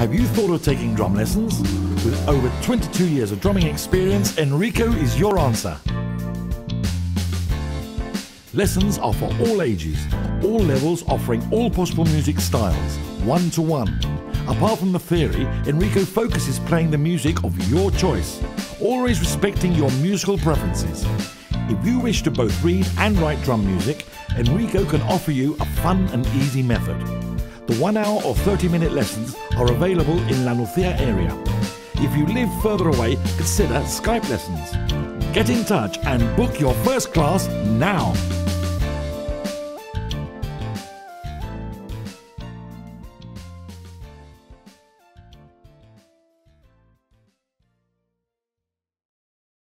Have you thought of taking drum lessons? With over 22 years of drumming experience, Enrico is your answer. Lessons are for all ages, all levels offering all possible music styles, one to one. Apart from the theory, Enrico focuses playing the music of your choice, always respecting your musical preferences. If you wish to both read and write drum music, Enrico can offer you a fun and easy method. The one hour or 30 minute lessons are available in La Nucía area. If you live further away, consider Skype lessons. Get in touch and book your first class now.